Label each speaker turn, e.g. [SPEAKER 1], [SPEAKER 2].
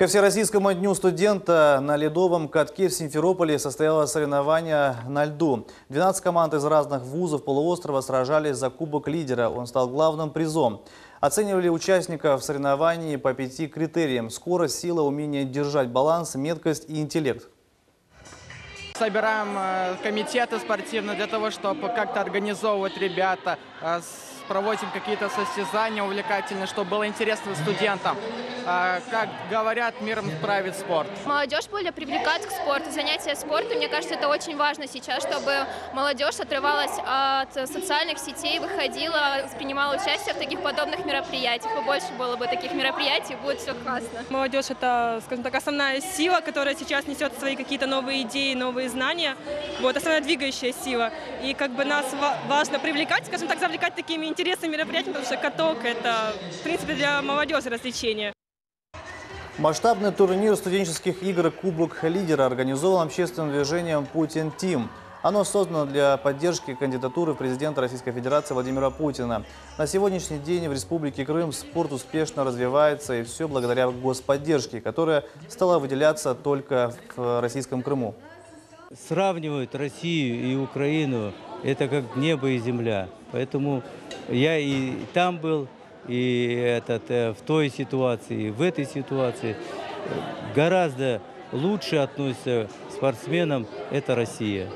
[SPEAKER 1] Ко Всероссийскому дню студента на ледовом катке в Симферополе состоялось соревнование на льду. 12 команд из разных вузов полуострова сражались за кубок лидера. Он стал главным призом. Оценивали участников соревнований по пяти критериям – скорость, сила, умение держать баланс, меткость и интеллект.
[SPEAKER 2] Собираем э, комитеты спортивные для того, чтобы как-то организовывать ребята, э, проводим какие-то состязания увлекательные, чтобы было интересно студентам. Э, Как говорят, миром правит спорт.
[SPEAKER 3] Молодежь более привлекать к спорту, занятия спортом. Мне кажется, это очень важно сейчас, чтобы молодежь отрывалась от социальных сетей, выходила, принимала участие в таких подобных мероприятиях. Побольше было бы таких мероприятий, будет все классно.
[SPEAKER 4] Молодежь – это, скажем так, основная сила, которая сейчас несет свои какие-то новые идеи, новые знания. Вот, основная двигающая сила. И как бы нас ва- важно привлекать, скажем так, завлекать такими интересными мероприятиями, потому что каток – это, в принципе, для молодежи развлечение.
[SPEAKER 1] Масштабный турнир студенческих игр «Кубок лидера» организован общественным движением «Путин Тим». Оно создано для поддержки кандидатуры президента Российской Федерации Владимира Путина. На сегодняшний день в Республике Крым спорт успешно развивается, и все благодаря господдержке, которая стала выделяться только в Российском Крыму.
[SPEAKER 5] сравнивают Россию и Украину, это как небо и земля. Поэтому я и там был, и этот, э, в той ситуации, и в этой ситуации. Гораздо лучше относится к спортсменам это Россия.